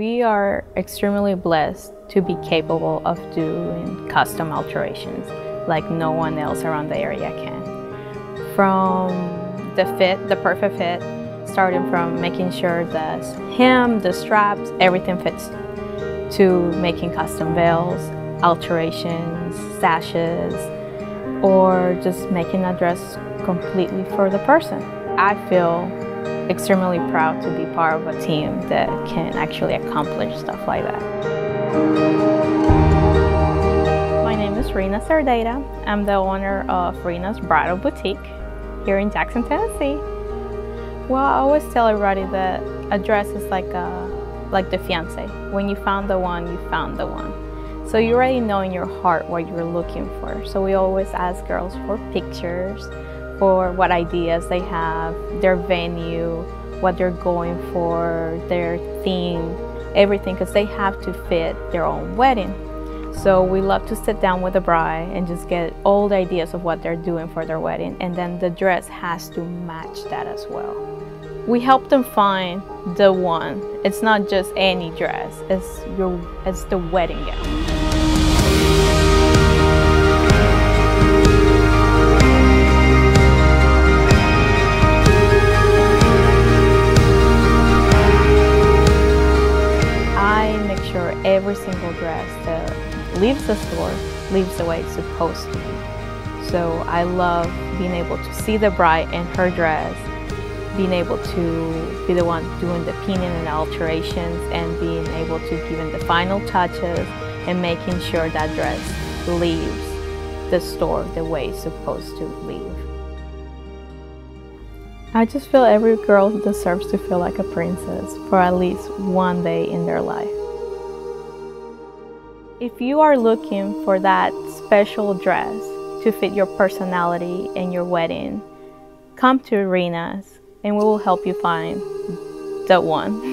We are extremely blessed to be capable of doing custom alterations like no one else around the area can. From the fit, the perfect fit, starting from making sure the hem, the straps, everything fits, to making custom veils, alterations, sashes, or just making a dress completely for the person. I feel extremely proud to be part of a team that can actually accomplish stuff like that. My name is Rina Cerdeira. I'm the owner of Rina's Bridal Boutique here in Jackson, Tennessee. Well, I always tell everybody that a dress is like a, like the fiance. When you found the one, you found the one. So you already know in your heart what you're looking for. So we always ask girls for pictures, for what ideas they have, their venue, what they're going for, their theme, everything, because they have to fit their own wedding. So we love to sit down with the bride and just get all the ideas of what they're doing for their wedding, and then the dress has to match that as well. We help them find the one. It's not just any dress. It's your it's the wedding gown. Every single dress that leaves the store leaves the way it's supposed to be. So I love being able to see the bride in her dress, being able to be the one doing the pinning and alterations and being able to give in the final touches and making sure that dress leaves the store the way it's supposed to leave. I just feel every girl deserves to feel like a princess for at least one day in their life. If you are looking for that special dress to fit your personality and your wedding, come to Rina's and we will help you find the one.